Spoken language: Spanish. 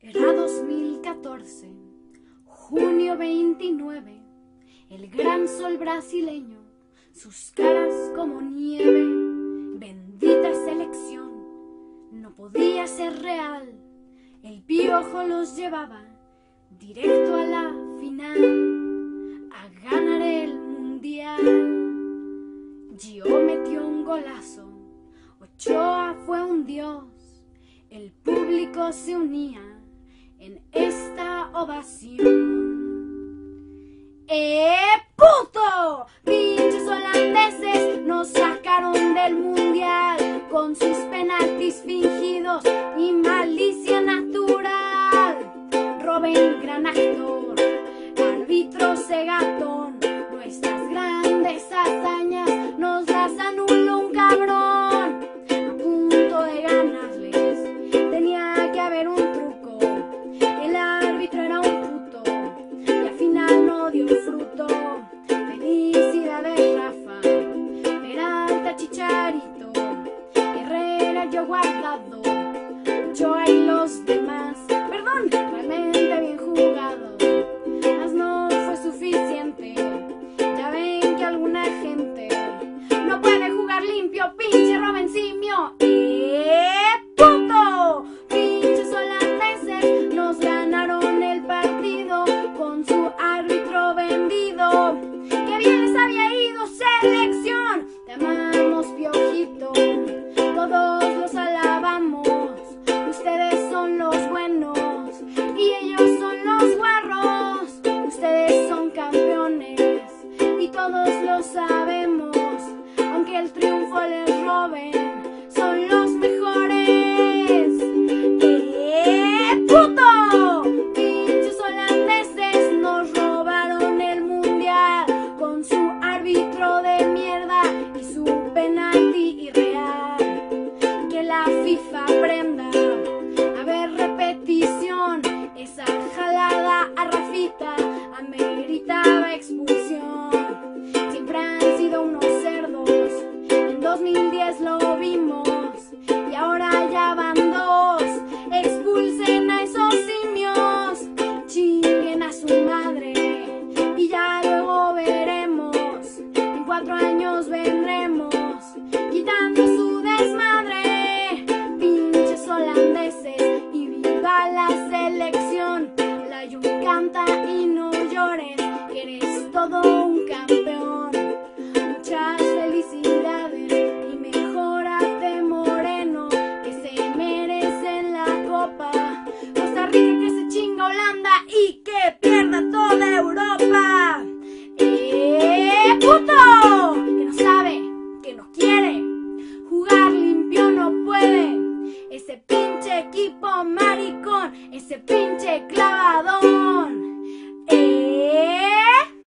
Era 2014, junio 29, el gran sol brasileño, sus caras como nieve, bendita selección, no podía ser real, el piojo los llevaba directo a la final, a ganar el mundial. Gio metió un golazo, Ochoa fue un dios, el público se unía ovación. ¡Eh, puto! Pinches holandeses nos sacaron del mundial con sus penaltis fingidos y Chicharito, Herrera, yo guardado, todos lo sabemos. Aunque el triunfo les roben, son los mejores. ¡Eh, puto! Pinches holandeses nos robaron el mundial con su árbitro de mierda y su penalti irreal. Que la FIFA aprenda 2010 lo vimos y ahora ya van dos. Expulsen a esos simios, chinguen a su madre y ya luego veremos. En cuatro años vendremos quitando su desmadre. Pinches holandeses y viva la selección. La Jun canta y no llores, que eres todo maricón, ese pinche clavadón.